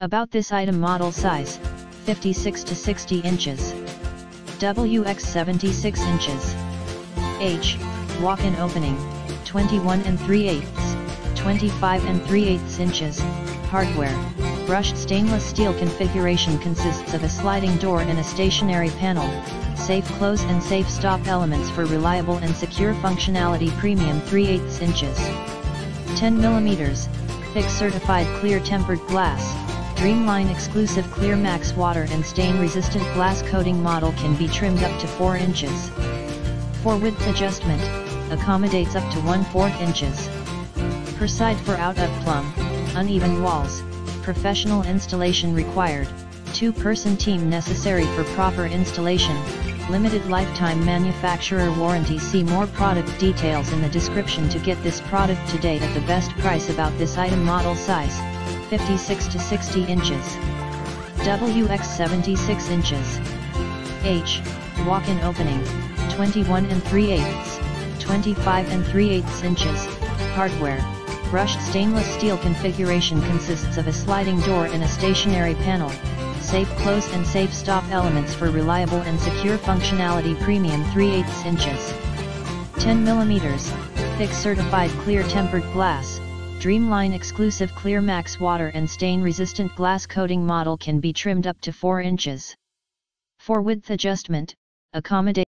About this item model size, 56 to 60 inches. WX 76 inches. H, walk-in opening, 21 and 3 eighths, 25 and 3 eighths inches, hardware. Brushed stainless steel configuration consists of a sliding door and a stationary panel, safe close and safe stop elements for reliable and secure functionality premium 3 8 inches. 10 mm, thick certified clear tempered glass, DreamLine exclusive ClearMax water and stain resistant glass coating model can be trimmed up to 4 inches. For width adjustment, accommodates up to 1 4 inches. Per side for out of plumb, uneven walls, professional installation required, 2-person team necessary for proper installation, limited lifetime manufacturer warranty see more product details in the description to get this product today at the best price about this item model size, 56 to 60 inches. WX 76 inches. H, walk-in opening, 21 and 3 eighths, 25 and 3 eighths inches, hardware, brushed stainless steel configuration consists of a sliding door and a stationary panel, safe close and safe stop elements for reliable and secure functionality premium 3 8 inches. 10 mm, thick certified clear tempered glass, DreamLine exclusive ClearMax water and stain resistant glass coating model can be trimmed up to 4 inches. For width adjustment, accommodate